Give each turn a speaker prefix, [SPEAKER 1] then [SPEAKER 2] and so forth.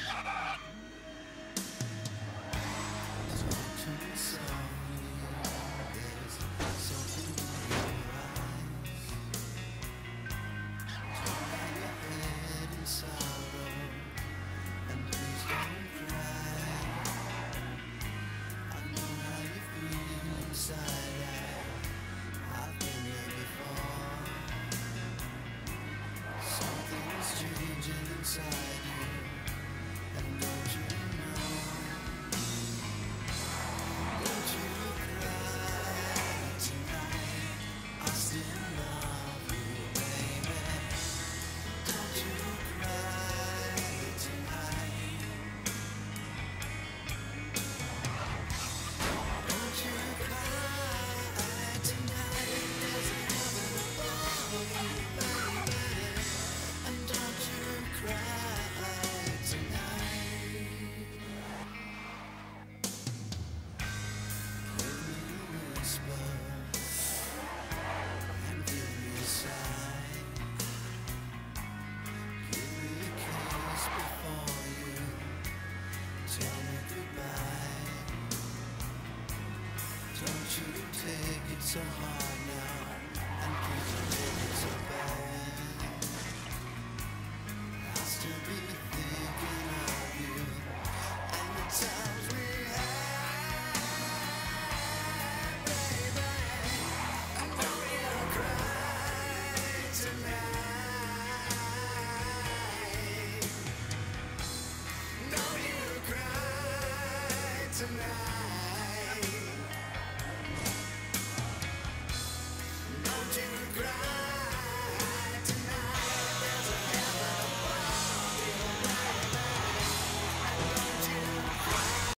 [SPEAKER 1] Yeah. take it so hard now And you take it so bad. I still be thinking of you And the times we had. Baby you cry tonight. You cry tonight.